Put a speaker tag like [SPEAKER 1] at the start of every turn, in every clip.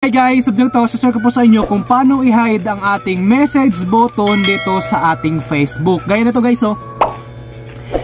[SPEAKER 1] Hi guys, subject to, share ko po sa inyo kung paano i-hide ang ating message button dito sa ating Facebook. Gaya na to guys oh.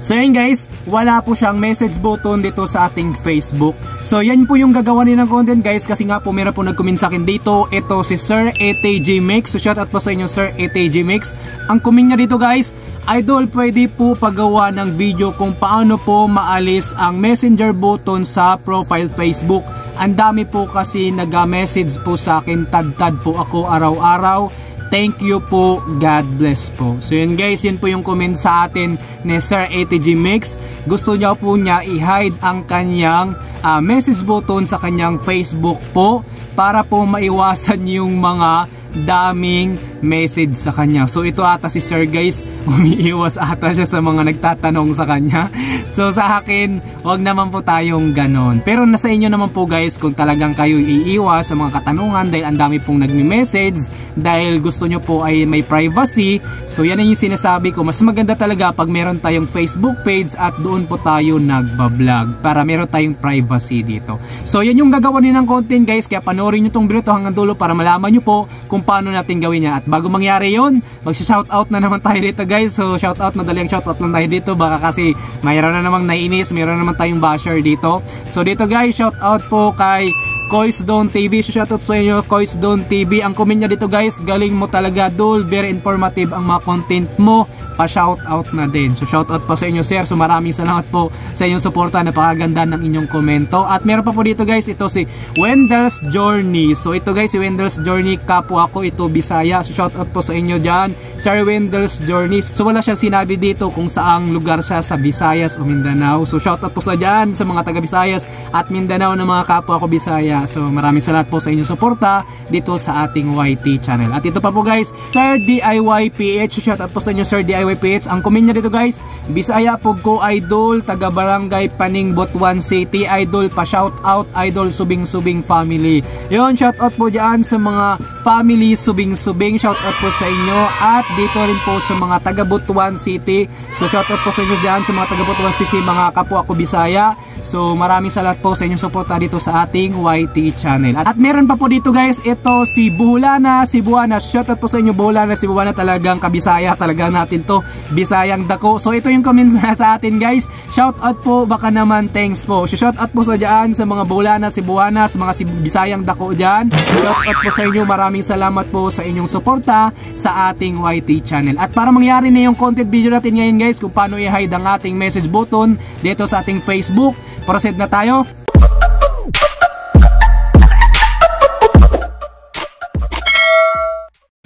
[SPEAKER 1] So yan guys, wala po siyang message button dito sa ating Facebook. So yan po yung gagawa ng content guys kasi nga po meron po nag-comment akin dito. Ito si Sir ATG Mix. So shout out po sa inyo Sir ATG Mix. Ang comment niya dito guys, Idol, pwede po paggawa ng video kung paano po maalis ang messenger button sa profile Facebook. Ang dami po kasi nag-message po sa akin, tad-tad po ako araw-araw. Thank you po, God bless po. So yun guys, yun po yung comment sa atin ni Sir ATG Mix. Gusto niya po niya i-hide ang kanyang uh, message button sa kanyang Facebook po para po maiwasan yung mga daming message sa kanya. So ito ata si Sir guys, umiiwas ata siya sa mga nagtatanong sa kanya. So sa akin, wag naman po tayong ganon. Pero nasa inyo naman po guys kung talagang kayo iiwas sa mga katanungan dahil ang dami pong nagme-message dahil gusto nyo po ay may privacy. So yan yung sinasabi ko, mas maganda talaga pag meron tayong Facebook page at doon po tayo nagbablog para meron tayong privacy dito. So yan yung gagawa ng content guys, kaya panoorin nyo tong video to hanggang dulo para malaman nyo po kung paano natin gawin niya. At bago mangyari yon mag-shoutout na naman tayo dito guys. So shoutout, madaling shoutout lang tayo dito baka kasi mayroon na namang naiinis, mayroon na naman tayong basher dito. So dito guys, shoutout po kay Kois Don TV. Shoutout sa inyo, Kois Don TV. Ang comment niya dito guys, galing mo talaga, Dol. Very informative ang mga content mo pa-shoutout na din. So shoutout po sa inyo sir. So maraming salamat po sa inyong suporta. Napakaganda ng inyong komento. At meron pa po dito guys, ito si Wendell's Journey. So ito guys, si Wendell's Journey, kapwa ako ito Bisaya. So shoutout po sa inyo dyan. Sir Wendell's Journey. So wala siyang sinabi dito kung saang lugar siya sa Visayas o Mindanao. So shoutout po sa dyan sa mga taga Visayas at Mindanao na mga kapwa ko Bisaya. So maraming salamat po sa inyong suporta dito sa ating YT channel. At ito pa po guys, Sir DIY PH. So shoutout po sa inyo Sir DIY DIY Ang comment niya dito guys, Bisaya pug ko idol, taga barangay Paning Butuan City idol, pa shout out idol Subing Subing family. Yon shout out po diyan sa mga family Subing Subing, shout out po sa inyo at dito rin po sa mga taga Butuan City. So shout out po sa inyo diyan sa mga taga Butuan City, mga kapwa ko Bisaya. So maraming salamat po sa inyong suporta dito sa ating YT channel. At, at meron pa po dito guys, ito si Buhulana, si Buwana. Shoutout po sa inyo Buhulana, si Buwana talagang kabisaya talaga natin to. Bisayang dako. So ito yung comments na sa atin guys. Shoutout po, baka naman thanks po. So, shoutout po sa dyan sa mga Buhulana, si Buwana, sa mga si Bisayang dako dyan. Shoutout po sa inyo, maraming salamat po sa inyong suporta sa ating YT channel. At para mangyari na yung content video natin ngayon guys, kung paano i-hide ang ating message button dito sa ating Facebook, Proceed na tayo.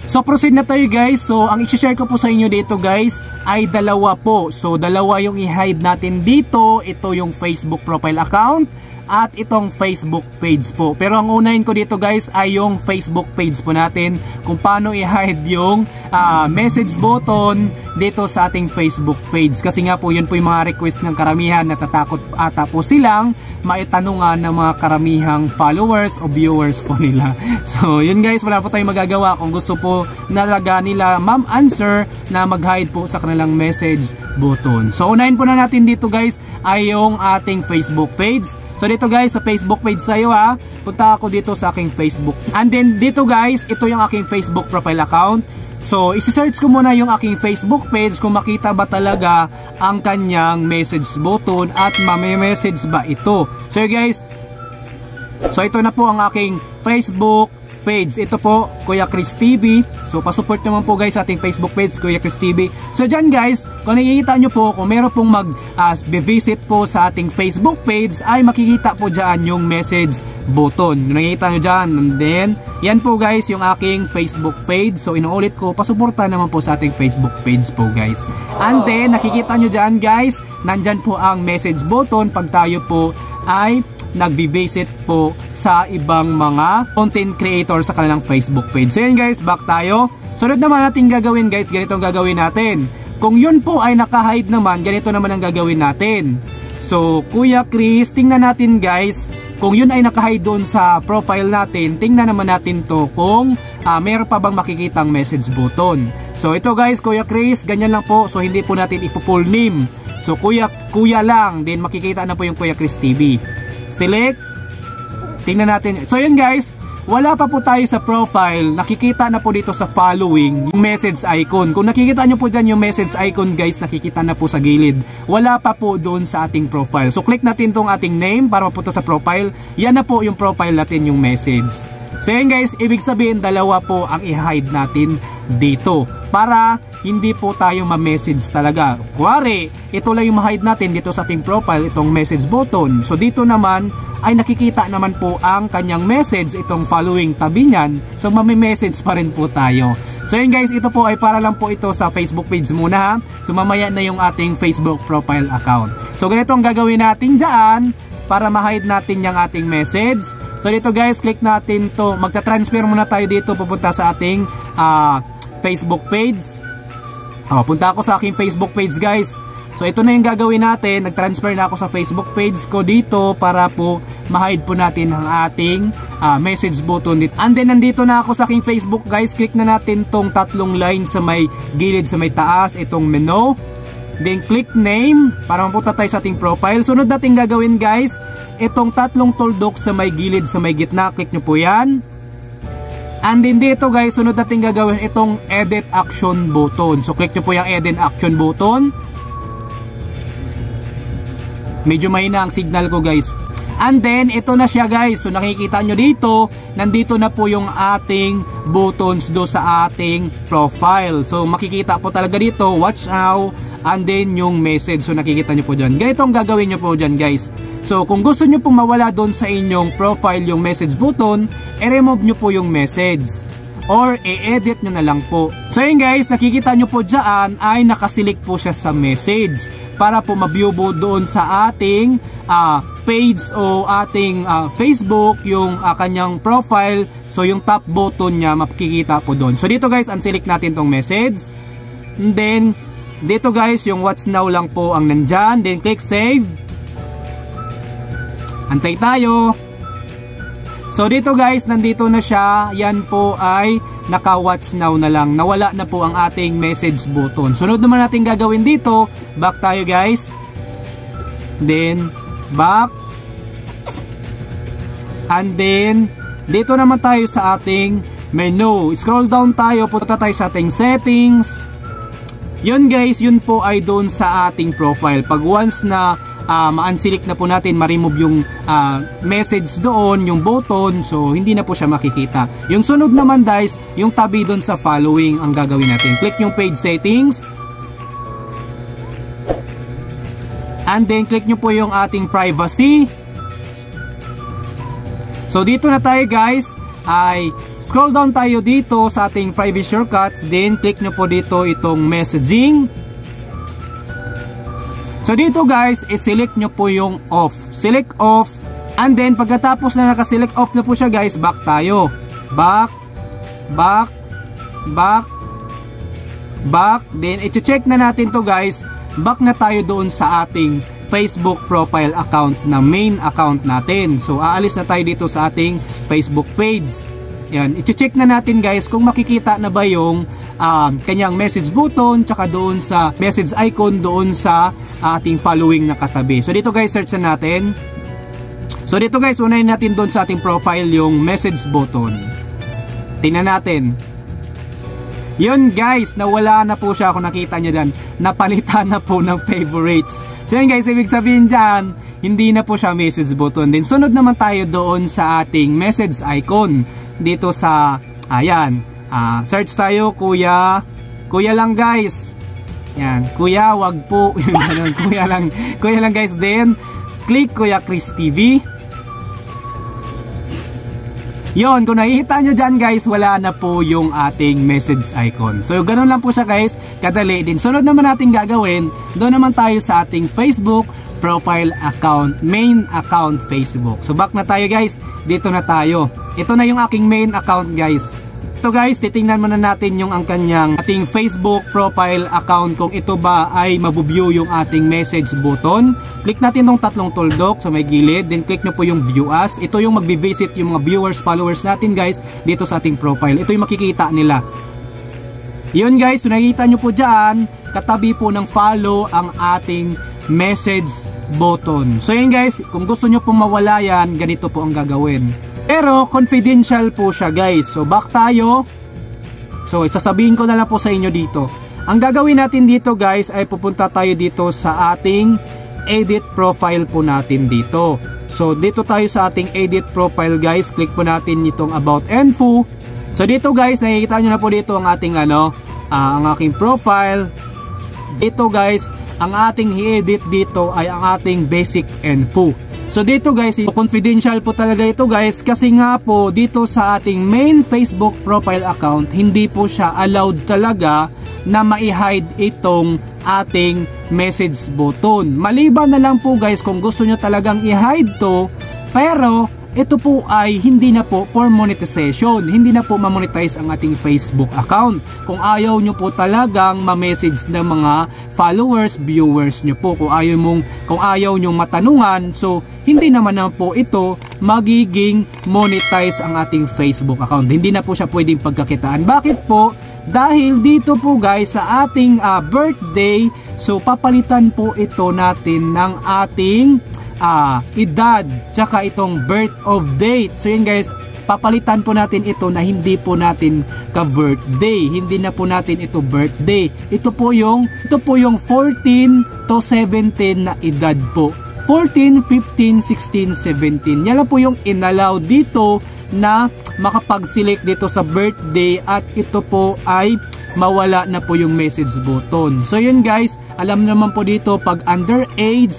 [SPEAKER 1] So proceed na tayo guys. So ang i-share ko po sa inyo dito guys ay dalawa po. So dalawa yung i-hide natin dito. Ito yung Facebook profile account at itong Facebook page po. Pero ang unahin ko dito guys ay yung Facebook page po natin kung paano i-hide yung uh, message button dito sa ating Facebook page. Kasi nga po yun po yung mga request ng karamihan natatakot ata po silang maitanungan ng mga karamihang followers o viewers po nila. So yun guys, wala po tayong magagawa kung gusto po nalaga nila ma'am answer na mag-hide po sa kanilang message button. So unahin po na natin dito guys ay yung ating Facebook page. So dito guys sa Facebook page sa'yo ha, punta ako dito sa aking Facebook. And then dito guys, ito yung aking Facebook profile account. So isi-search ko muna yung aking Facebook page kung makita ba talaga ang kanyang message button at mame-message ba ito. So guys, so ito na po ang aking Facebook page. Ito po, Kuya Chris TV. So, pasupport naman po guys sa ating Facebook page, Kuya Chris TV. So, dyan guys, kung nakikita nyo po, kung meron pong mag-visit uh, po sa ating Facebook page, ay makikita po dyan yung message button. Nakikita nyo dyan. And then, yan po guys, yung aking Facebook page. So, inuulit ko, pasuporta naman po sa ating Facebook page po guys. And then, nakikita nyo dyan guys, nandyan po ang message button pag tayo po ay nagbi-visit po sa ibang mga content creator sa kanilang Facebook page. So yun guys, back tayo. Sunod naman natin gagawin guys, ganito ang gagawin natin. Kung yun po ay naka-hide naman, ganito naman ang gagawin natin. So, Kuya Chris, tingnan natin guys, kung yun ay naka-hide doon sa profile natin, tingnan naman natin to kung uh, meron pa bang makikitang message button. So, ito guys, Kuya Chris, ganyan lang po. So, hindi po natin ipo-full name. So, Kuya, Kuya lang, din makikita na po yung Kuya Chris TV select tingnan natin so yun guys wala pa po tayo sa profile, nakikita na po dito sa following yung message icon. Kung nakikita nyo po dyan yung message icon guys, nakikita na po sa gilid. Wala pa po doon sa ating profile. So click natin tong ating name para mapunta sa profile. Yan na po yung profile natin yung message. So yun guys, ibig sabihin dalawa po ang i-hide natin dito para hindi po tayo ma-message talaga. Kuwari, ito lang yung ma-hide natin dito sa ating profile, itong message button. So dito naman ay nakikita naman po ang kanyang message, itong following tabi niyan. So mami-message pa rin po tayo. So yun guys, ito po ay para lang po ito sa Facebook page muna ha. So mamaya na yung ating Facebook profile account. So ganito ang gagawin natin dyan para ma-hide natin yung ating message. So dito guys, click natin to. Magta-transfer muna tayo dito pupunta sa ating uh, Facebook page. Oh, punta ako sa aking Facebook page guys. So ito na yung gagawin natin. Nag-transfer na ako sa Facebook page ko dito para po ma-hide po natin ang ating uh, message button dito. And then nandito na ako sa aking Facebook guys. Click na natin tong tatlong line sa may gilid sa may taas. Itong menu. Then click name para mapunta tayo sa ating profile. Sunod natin gagawin guys. Itong tatlong tuldok sa may gilid sa may gitna. Click nyo po yan. And then dito guys, sunod natin gagawin itong edit action button. So click nyo po yung edit action button. Medyo mahina ang signal ko guys. And then, ito na siya guys. So nakikita nyo dito, nandito na po yung ating buttons do sa ating profile. So makikita po talaga dito, watch now, and then yung message. So nakikita nyo po dyan. Ganito ang gagawin nyo po dyan guys. So kung gusto nyo pong mawala doon sa inyong profile yung message button, i-remove nyo po yung message. Or i-edit nyo na lang po. So yun guys, nakikita nyo po dyan ay nakasilik po siya sa message para po ma-view po doon sa ating uh, page o ating uh, Facebook yung uh, kanyang profile. So yung top button niya makikita po doon. So dito guys unselect natin tong message. And then dito guys yung what's now lang po ang nandyan. Then click save. Antay tayo So dito guys, nandito na siya. Yan po ay naka-watch now na lang. Nawala na po ang ating message button. Sunod naman natin gagawin dito. Back tayo guys. Then, back. And then, dito naman tayo sa ating menu. Scroll down tayo. Punta tayo sa ating settings. Yun guys, yun po ay doon sa ating profile. Pag once na uh, ma-unselect na po natin, ma-remove yung uh, message doon, yung button, so hindi na po siya makikita. Yung sunod naman guys, yung tabi doon sa following ang gagawin natin. Click yung page settings. And then click nyo po yung ating privacy. So dito na tayo guys, ay scroll down tayo dito sa ating privacy shortcuts, then click nyo po dito itong messaging. So dito guys, i-select nyo po yung off. Select off. And then pagkatapos na naka-select off na po siya guys, back tayo. Back, back, back, back. Then i-check na natin to guys. Back na tayo doon sa ating Facebook profile account na main account natin. So aalis na tayo dito sa ating Facebook page. Yan, i-check na natin guys kung makikita na ba yung um, kanyang message button tsaka doon sa message icon doon sa ating following na katabi. So dito guys, search na natin. So dito guys, unahin natin doon sa ating profile yung message button. Tingnan natin. Yun guys, nawala na po siya kung nakita nyo dyan. Napalitan na po ng favorites. So yun guys, ibig sabihin dyan, hindi na po siya message button. Then sunod naman tayo doon sa ating message icon. Dito sa, ayan, uh, search tayo kuya, kuya lang guys. Yan, kuya, wag po. Ganun, kuya lang. Kuya lang guys din. Click Kuya Chris TV. Yon, kung nakikita nyo dyan guys, wala na po yung ating message icon. So, ganun lang po siya guys, kadali din. Sunod naman natin gagawin, doon naman tayo sa ating Facebook profile account, main account Facebook. So, back na tayo guys, dito na tayo. Ito na yung aking main account guys. So guys, titingnan muna natin yung ang kanyang ating Facebook profile account kung ito ba ay mabuview yung ating message button. Click natin tong tatlong tuldok sa may gilid, then click nyo po yung view as. Ito yung magbi-visit yung mga viewers, followers natin guys dito sa ating profile. Ito yung makikita nila. Yun guys, so nakikita nyo po dyan, katabi po ng follow ang ating message button. So yun guys, kung gusto nyo po mawala yan, ganito po ang gagawin Pero confidential po siya guys. So back tayo. So isasabihin ko na lang po sa inyo dito. Ang gagawin natin dito guys ay pupunta tayo dito sa ating edit profile po natin dito. So dito tayo sa ating edit profile guys. Click po natin itong about info. So dito guys nakikita nyo na po dito ang ating ano uh, ang aking profile. Dito guys ang ating i-edit dito ay ang ating basic info. So dito guys, confidential po talaga ito guys kasi nga po dito sa ating main Facebook profile account, hindi po siya allowed talaga na ma-hide itong ating message button. Maliban na lang po guys kung gusto nyo talagang i-hide to, pero ito po ay hindi na po for monetization. Hindi na po ma-monetize ang ating Facebook account. Kung ayaw nyo po talagang ma-message ng mga followers, viewers nyo po. Kung ayaw, mong, kung ayaw nyo matanungan, so hindi naman na po ito magiging monetize ang ating Facebook account. Hindi na po siya pwedeng pagkakitaan. Bakit po? Dahil dito po guys sa ating uh, birthday, so papalitan po ito natin ng ating uh, edad tsaka itong birth of date. So yun guys, papalitan po natin ito na hindi po natin ka birthday. Hindi na po natin ito birthday. Ito po yung ito po yung 14 to 17 na edad po. 14, 15, 16, 17. Yan lang po yung inallow dito na makapag-select dito sa birthday at ito po ay mawala na po yung message button. So yun guys, alam naman po dito pag underage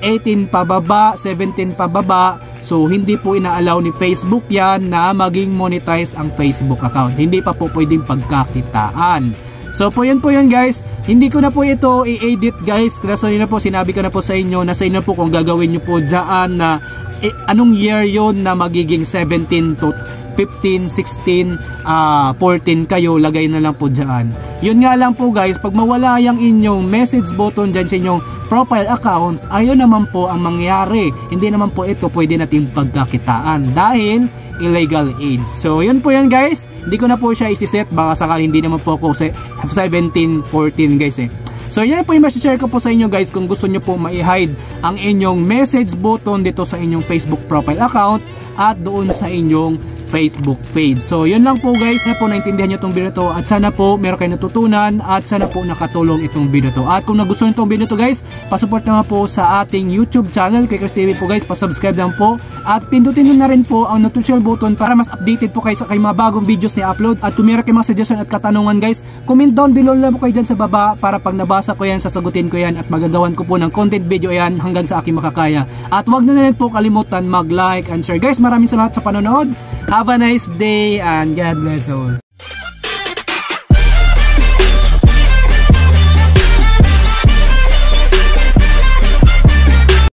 [SPEAKER 1] 18 pababa, 17 pababa. So hindi po inaalaw ni Facebook yan na maging monetize ang Facebook account. Hindi pa po pwedeng pagkakitaan. So po yun po yun guys. Hindi ko na po ito i-edit guys. Kasi na po sinabi ko na po sa inyo na sa inyo po kung gagawin nyo po dyan na eh, anong year yon na magiging 17 to 15, 16, uh, 14 kayo, lagay na lang po dyan. Yun nga lang po guys, pag mawala yung inyong message button dyan sa inyong profile account, ayun naman po ang mangyari. Hindi naman po ito pwede natin pagkakitaan dahil illegal age. So, yun po yan guys. Hindi ko na po siya isi-set. Baka sakali hindi naman po ako sa 17, 14 guys eh. So yan po yung share ko po sa inyo guys kung gusto nyo po ma-hide ang inyong message button dito sa inyong Facebook profile account at doon sa inyong Facebook page. So, yun lang po guys. Sana po naintindihan nyo itong video to at sana po meron kayo natutunan at sana po nakatulong itong video to. At kung nagustuhan itong video to guys, pasupport naman po sa ating YouTube channel kay Chris TV po guys. Pasubscribe lang po at pindutin nyo na rin po ang notification button para mas updated po kayo sa kay mga bagong videos ni upload. At kung meron kayo mga suggestion at katanungan guys, comment down below lang po kayo dyan sa baba para pag nabasa ko yan, sasagutin ko yan at magagawan ko po ng content video yan hanggang sa aking makakaya. At wag na na rin po kalimutan mag-like and share. Guys, maraming salamat sa panonood. Have a nice day and God bless all.